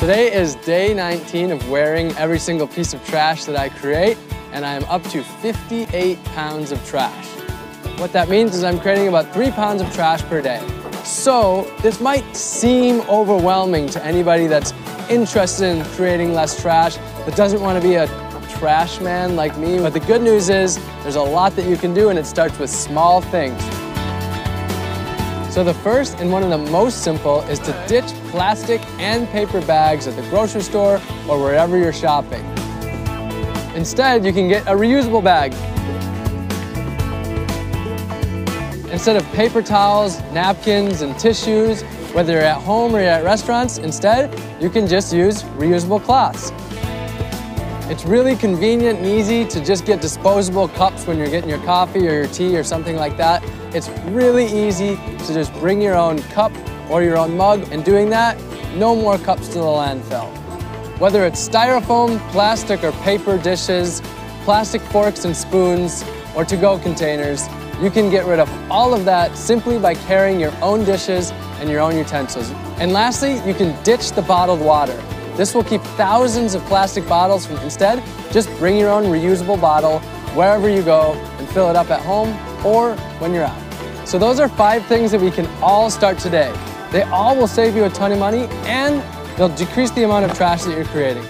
Today is day 19 of wearing every single piece of trash that I create, and I am up to 58 pounds of trash. What that means is I'm creating about three pounds of trash per day. So this might seem overwhelming to anybody that's interested in creating less trash, that doesn't want to be a trash man like me. But the good news is there's a lot that you can do and it starts with small things. So the first and one of the most simple is to ditch plastic and paper bags at the grocery store or wherever you're shopping. Instead, you can get a reusable bag. Instead of paper towels, napkins, and tissues, whether you're at home or you're at restaurants, instead, you can just use reusable cloths. It's really convenient and easy to just get disposable cups when you're getting your coffee or your tea or something like that. It's really easy to just bring your own cup or your own mug and doing that, no more cups to the landfill. Whether it's styrofoam, plastic or paper dishes, plastic forks and spoons, or to-go containers, you can get rid of all of that simply by carrying your own dishes and your own utensils. And lastly, you can ditch the bottled water. This will keep thousands of plastic bottles from instead, just bring your own reusable bottle wherever you go and fill it up at home or when you're out. So those are five things that we can all start today. They all will save you a ton of money and they'll decrease the amount of trash that you're creating.